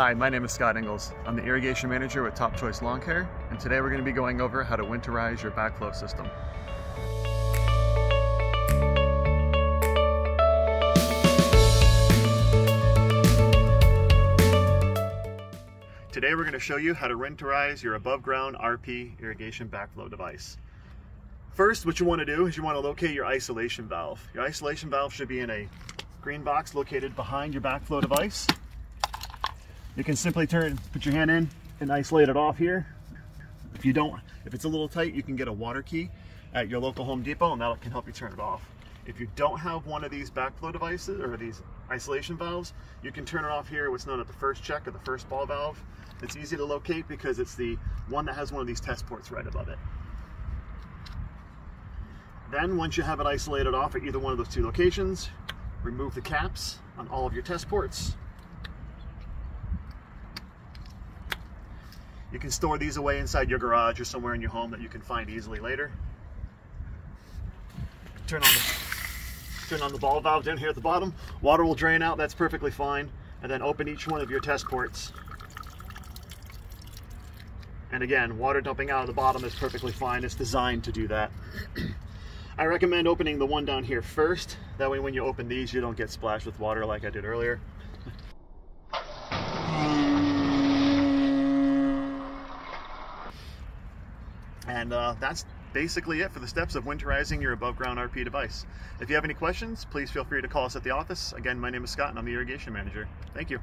Hi, my name is Scott Ingles. I'm the irrigation manager with Top Choice Lawn Care, and today we're going to be going over how to winterize your backflow system. Today we're going to show you how to winterize your above ground RP irrigation backflow device. First, what you want to do is you want to locate your isolation valve. Your isolation valve should be in a green box located behind your backflow device. You can simply turn, put your hand in and isolate it off here. If you don't, if it's a little tight, you can get a water key at your local Home Depot and that can help you turn it off. If you don't have one of these backflow devices or these isolation valves, you can turn it off here, what's known as the first check or the first ball valve. It's easy to locate because it's the one that has one of these test ports right above it. Then once you have it isolated off at either one of those two locations, remove the caps on all of your test ports You can store these away inside your garage or somewhere in your home that you can find easily later. Turn on the, turn on the ball valve down here at the bottom. Water will drain out, that's perfectly fine. And then open each one of your test ports. And again, water dumping out of the bottom is perfectly fine. It's designed to do that. I recommend opening the one down here first. That way when you open these, you don't get splashed with water like I did earlier. And uh, that's basically it for the steps of winterizing your above ground RP device. If you have any questions, please feel free to call us at the office. Again, my name is Scott and I'm the irrigation manager. Thank you.